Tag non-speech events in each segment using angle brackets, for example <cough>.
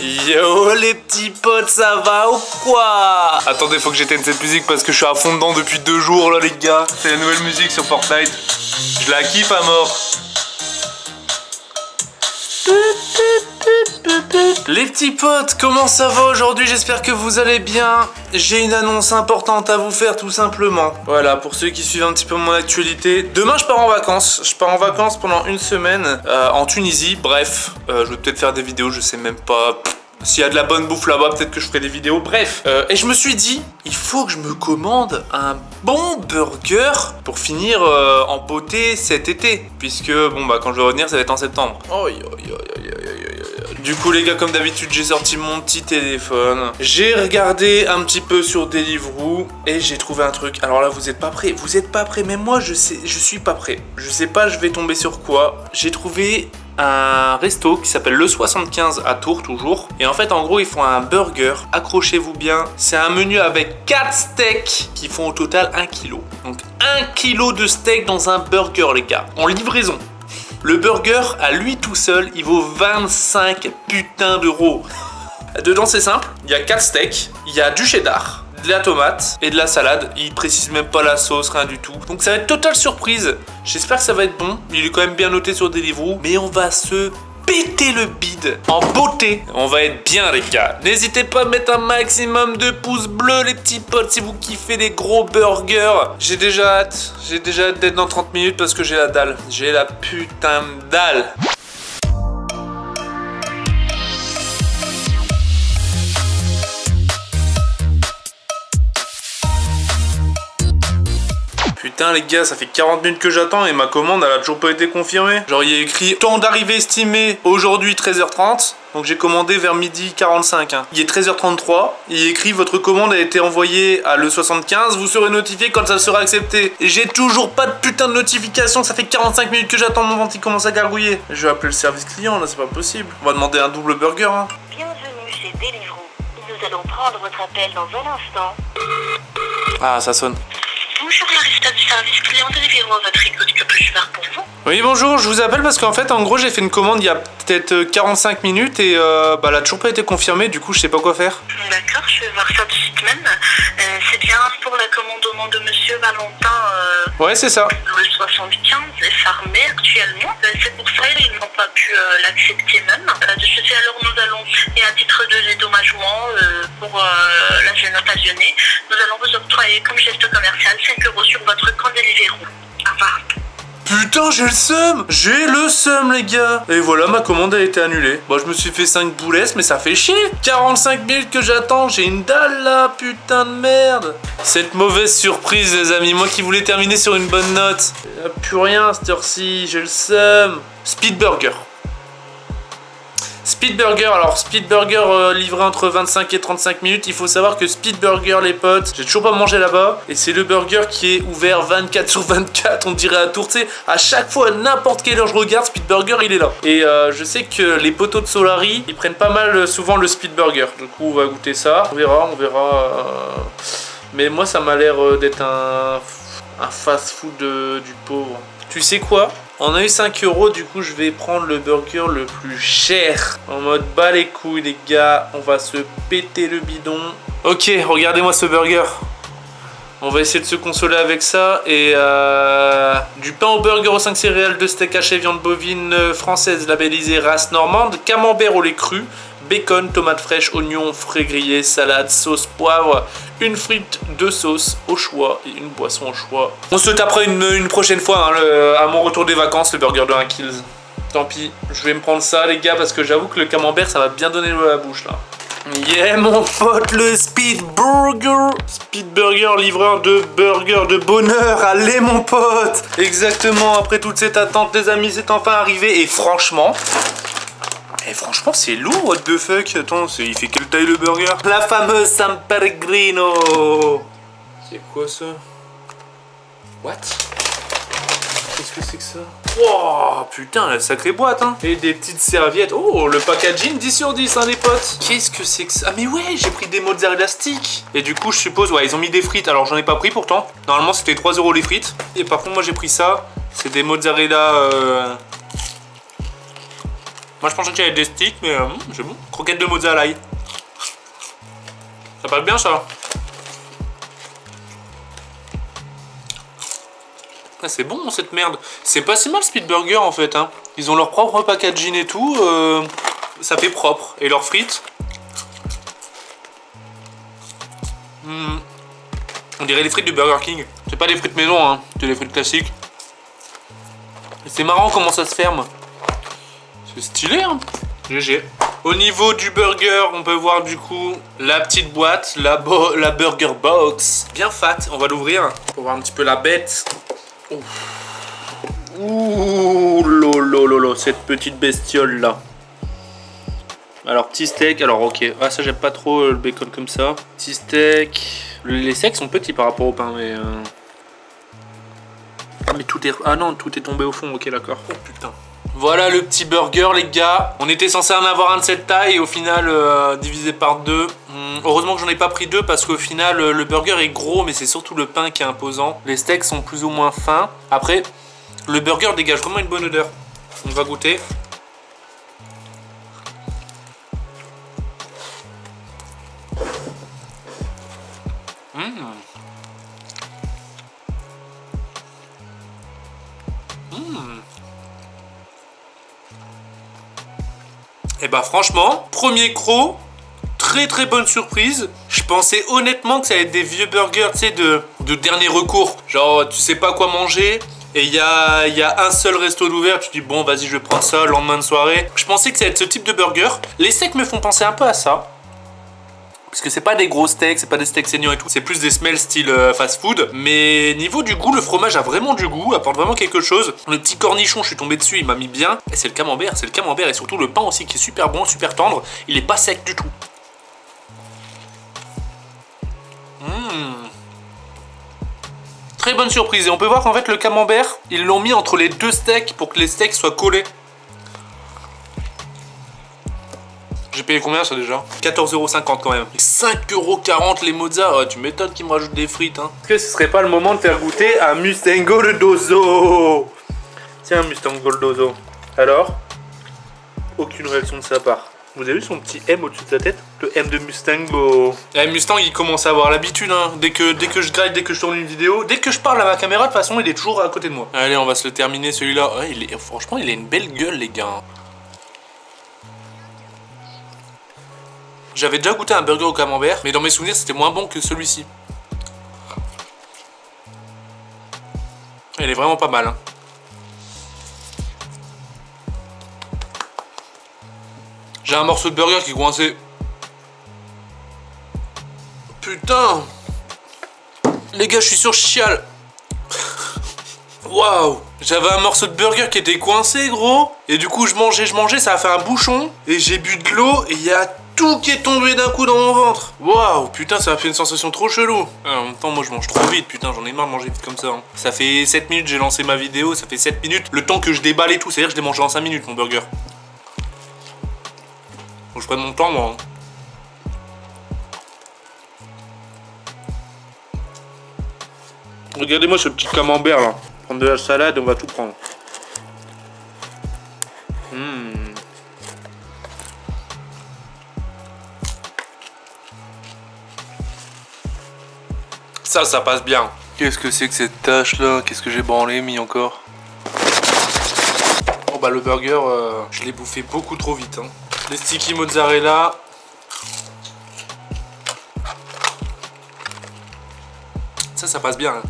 Yo les petits potes, ça va ou quoi? Attendez, faut que j'éteigne cette musique parce que je suis à fond dedans depuis deux jours là les gars. C'est la nouvelle musique sur Fortnite. Je la kiffe à mort. Les petits potes, comment ça va aujourd'hui? J'espère que vous allez bien. J'ai une annonce importante à vous faire tout simplement. Voilà, pour ceux qui suivent un petit peu mon actualité. Demain, je pars en vacances. Je pars en vacances pendant une semaine euh, en Tunisie. Bref, euh, je vais peut-être faire des vidéos, je sais même pas. S'il y a de la bonne bouffe là-bas, peut-être que je ferai des vidéos. Bref, euh, et je me suis dit, il faut que je me commande un bon burger pour finir en beauté cet été. Puisque, bon, bah, quand je vais revenir, ça va être en septembre. Du coup les gars comme d'habitude j'ai sorti mon petit téléphone. J'ai regardé un petit peu sur Deliveroo Et j'ai trouvé un truc. Alors là vous êtes pas prêts. Vous êtes pas prêts Mais moi je sais je suis pas prêt. Je sais pas je vais tomber sur quoi. J'ai trouvé un resto qui s'appelle le 75 à Tours toujours. Et en fait en gros ils font un burger. Accrochez-vous bien. C'est un menu avec 4 steaks qui font au total 1 kg donc 1 kg de steak dans un burger les gars. En livraison le burger, à lui tout seul, il vaut 25 putains d'euros. Dedans, c'est simple. Il y a 4 steaks, il y a du cheddar, de la tomate et de la salade. Il précise même pas la sauce, rien du tout. Donc ça va être totale surprise. J'espère que ça va être bon. Il est quand même bien noté sur Deliveroo. Mais on va se péter le bide en beauté. On va être bien les gars. N'hésitez pas à mettre un maximum de pouces bleus les petits potes si vous kiffez les gros burgers. J'ai déjà hâte. J'ai déjà hâte d'être dans 30 minutes parce que j'ai la dalle. J'ai la putain de dalle. Putain les gars, ça fait 40 minutes que j'attends et ma commande elle a toujours pas été confirmée. Genre il y a écrit temps d'arrivée estimé aujourd'hui 13h30. Donc j'ai commandé vers midi 45. Hein. Il est 13h33. Il est écrit votre commande a été envoyée à le 75. Vous serez notifié quand ça sera accepté. Et j'ai toujours pas de putain de notification. Ça fait 45 minutes que j'attends mon ventre il commence à gargouiller. Je vais appeler le service client là, c'est pas possible. On va demander un double burger. Hein. Bienvenue chez Deliveroo. Nous allons prendre votre appel dans un instant. Ah ça sonne. Bonjour, l'arista du service client de Deliveroo à votre écoute. Que peux-je faire pour vous Oui, bonjour, je vous appelle parce qu'en fait, en gros, j'ai fait une commande il y a peut-être 45 minutes et euh, bah, elle a toujours pas été confirmée, du coup, je sais pas quoi faire. D'accord, je vais voir ça tout de suite même. Euh, c'est bien pour la commande au nom de Monsieur Valentin. Euh, ouais, c'est ça. Le 75 est fermé actuellement. Euh, c'est pour ça qu'ils n'ont pas pu euh, l'accepter même. de ce fait, alors nous allons, et à titre de dédommagement pour la gêne occasionnée, nous allons vous octroyer comme geste commercial 5 euros sur votre compte Deliveroo. Au revoir. Putain, j'ai le seum J'ai le seum, les gars Et voilà, ma commande a été annulée. Bon, je me suis fait 5 boulettes, mais ça fait chier 45 minutes que j'attends, j'ai une dalle, là Putain de merde Cette mauvaise surprise, les amis. Moi qui voulais terminer sur une bonne note. Y a plus rien, cette heure-ci. J'ai le seum Speed Burger. Speed Burger, alors Speed Burger euh, livré entre 25 et 35 minutes. Il faut savoir que Speed Burger, les potes, j'ai toujours pas mangé là-bas. Et c'est le burger qui est ouvert 24 <laughs> sur 24, on dirait à Tour. Tu sais, à chaque fois, n'importe quelle heure je regarde, Speed Burger, il est là. Et euh, je sais que les poteaux de Solari, ils prennent pas mal euh, souvent le Speed Burger. Du coup, on va goûter ça. On verra, on verra. Mais moi, ça m'a l'air d'être un, fast-food du pauvre. Tu sais quoi? On a eu 5 euros, du coup je vais prendre le burger le plus cher. En mode bas les couilles les gars, on va se péter le bidon. Ok, regardez-moi ce burger. On va essayer de se consoler avec ça et euh, du pain au burger aux 5 céréales de steak haché viande bovine française labellisée race normande, camembert au lait cru, bacon, tomates fraîches, oignons frais grillés, salade, sauce, poivre, une frite, deux sauces au choix et une boisson au choix. On se tapera une, prochaine fois hein, à mon retour des vacances, le burger de 1 kills. Tant pis, je vais me prendre ça les gars parce que j'avoue que le camembert ça va bien donner l'eau à la bouche là. Yeah mon pote le Speed Burger Speed Burger, livreur de burger de bonheur Allez mon pote Exactement, après toute cette attente les amis, c'est enfin arrivé Et franchement, et eh, franchement, c'est lourd, what the fuck Attends, il fait quelle taille le burger? La fameuse San Pellegrino C'est quoi ça? What? Qu'est-ce que c'est que ça? Wow, putain, la sacrée boîte, hein Et des petites serviettes. Oh, le packaging 10 sur 10, hein, les potes Qu'est-ce que c'est que ça? Ah, mais ouais, j'ai pris des mozzarella sticks Et du coup, je suppose, ouais, ils ont mis des frites. Alors, j'en ai pas pris, pourtant. Normalement, c'était 3 euros les frites. Et par contre, moi, j'ai pris ça. C'est des mozzarella... Euh Moi, je pensais que j'avais des sticks, mais euh, c'est bon. Croquette de mozza à l'ail. Ça passe bien, ça. Ah, c'est bon, cette merde. C'est pas si mal, Speed Burger, en fait. Hein. Ils ont leur propre packaging et tout. euh, ça fait propre. Et leurs frites? Hmm. On dirait les frites du Burger King. C'est pas des frites maison, hein. C'est des frites classiques. C'est marrant comment ça se ferme. C'est stylé, hein. GG. Au niveau du burger, on peut voir du coup la petite boîte, la, bo- la burger box. Bien fat, on va l'ouvrir pour voir un petit peu la bête. Ouh, lolo, lolo, cette petite bestiole là. Alors, petit steak, alors ok, ah ça j'aime pas trop euh, le bacon comme ça. Petit steak. Les steaks sont petits par rapport au pain, mais. euh, Ah, mais tout est. Ah non, tout est tombé au fond, ok, d'accord. Oh putain. Voilà le petit burger, les gars. On était censé en avoir un de cette taille et au final, euh, divisé par deux. Hum, heureusement que j'en ai pas pris deux parce qu'au final, euh, le burger est gros, mais c'est surtout le pain qui est imposant. Les steaks sont plus ou moins fins. Après, le burger dégage vraiment une bonne odeur. On va goûter. Hum. Et bah franchement, premier croc, très très bonne surprise. Je pensais honnêtement que ça allait être des vieux burgers, tu sais, de, de dernier recours. Genre, tu sais pas quoi manger. Et il y a, un seul resto d'ouvert, tu dis bon vas-y je vais prendre ça, lendemain de soirée. Je pensais que ça allait être ce type de burger. Les steaks me font penser un peu à ça. Parce que c'est pas des gros steaks, c'est pas des steaks saignants et tout. C'est plus des smells style euh, fast food. Mais niveau du goût, le fromage a vraiment du goût, apporte vraiment quelque chose. Le petit cornichon, je suis tombé dessus, il m'a mis bien. Et c'est le camembert, c'est le camembert. Et surtout le pain aussi qui est super bon, super tendre. Il est pas sec du tout. Mmh. Très bonne surprise. Et on peut voir qu'en fait le camembert, ils l'ont mis entre les deux steaks pour que les steaks soient collés. J'ai payé combien ça déjà 14,50€ quand même. Et 5,40€ les mozza. Ouais, tu m'étonnes qu'ils me rajoutent des frites. Hein. Est-ce que ce serait pas le moment de faire goûter à Mustango le dozo? Tiens Mustango le dozo. Alors? Aucune réaction de sa part. Vous avez vu son petit M au-dessus de sa tête? Le M de Mustango. Eh, Mustang il commence à avoir l'habitude hein. Dès que, dès que je grille, dès que je tourne une vidéo, dès que je parle à ma caméra, de toute façon il est toujours à côté de moi. Allez on va se le terminer celui-là. Ouais, il est... Franchement il a une belle gueule les gars. J'avais déjà goûté un burger au camembert, mais dans mes souvenirs, c'était moins bon que celui-ci. Il est vraiment pas mal. hein. J'ai un morceau de burger qui est coincé. Putain Les gars, je suis sur chial. <laughs> Waouh J'avais un morceau de burger qui était coincé, gros. Et du coup, je mangeais, je mangeais, ça a fait un bouchon. Et j'ai bu de l'eau et il y a tout qui est tombé d'un coup dans mon ventre. Waouh Putain, ça m'a fait une sensation trop chelou. Ah, En même temps, moi, je mange trop vite. Putain, j'en ai marre de manger vite comme ça. hein. Ça fait 7 minutes, j'ai lancé ma vidéo. Ça fait 7 minutes. Le temps que je déballe et tout, c'est-à-dire que je l'ai mangé en 5 minutes, mon burger. Faut que je prenne mon temps, moi. hein. Regardez-moi ce petit camembert là. Prendre de la salade, on va tout prendre. Ça, ça passe bien. Qu'est-ce que c'est que cette tâche là Qu'est-ce que j'ai branlé, mis encore Oh bah le burger, euh, je l'ai bouffé beaucoup trop vite. hein. Les sticky mozzarella. Ça, ça passe bien. hein.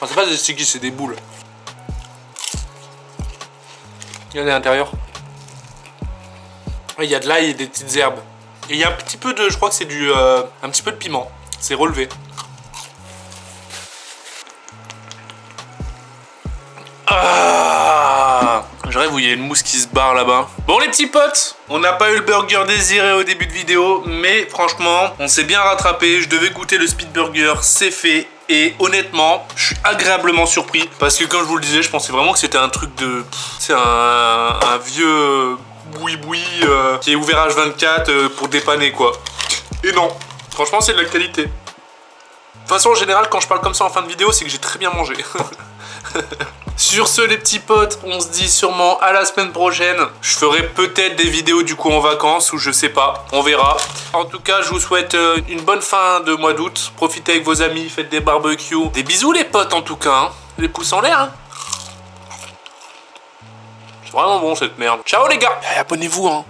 Enfin, c'est pas des sticky, c'est des boules. Regardez à l'intérieur. Il y a de l'ail et des petites herbes. Et il y a un petit peu de, je crois que c'est du, euh, un petit peu de piment. C'est relevé. Y a une mousse qui se barre là-bas. Bon les petits potes, on n'a pas eu le burger désiré au début de vidéo, mais franchement, on s'est bien rattrapé. Je devais goûter le speed burger, c'est fait. Et honnêtement, je suis agréablement surpris parce que comme je vous le disais, je pensais vraiment que c'était un truc de... C'est un, vieux boui-boui euh, qui est ouvert H24 euh, pour dépanner quoi. Et non, franchement c'est de la qualité. De toute façon en général quand je parle comme ça en fin de vidéo c'est que j'ai très bien mangé. <laughs> Sur ce, les petits potes, on se dit sûrement à la semaine prochaine. Je ferai peut-être des vidéos du coup en vacances ou je sais pas, on verra. En tout cas, je vous souhaite euh, une bonne fin de mois d'août. Profitez avec vos amis, faites des barbecues. Des bisous les potes en tout cas, hein. les pouces en l'air. Hein. C'est vraiment bon cette merde. Ciao les gars, abonnez-vous hein.